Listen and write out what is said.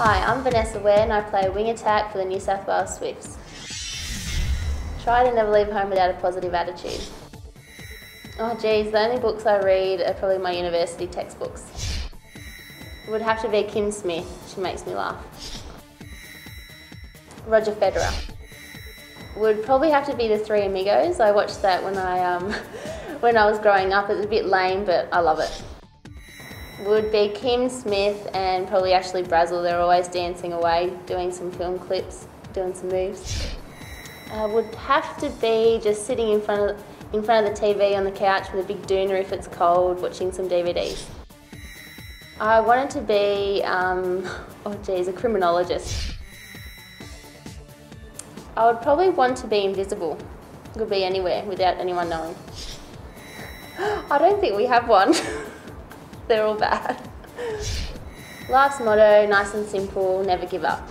Hi, I'm Vanessa Ware and I play wing attack for the New South Wales Swifts. Try to never leave home without a positive attitude. Oh geez, the only books I read are probably my university textbooks. It would have to be Kim Smith, she makes me laugh. Roger Federer. Would probably have to be the Three Amigos. I watched that when I um, when I was growing up. It was a bit lame, but I love it. Would be Kim Smith and probably Ashleigh Brazill. They're always dancing away, doing some film clips, doing some moves. Uh, would have to be just sitting in front of in front of the TV on the couch with a big doona if it's cold, watching some DVDs. I wanted to be, um, oh geez, a criminologist. I would probably want to be invisible. Could be anywhere without anyone knowing. I don't think we have one. They're all bad. Life's motto, nice and simple, never give up.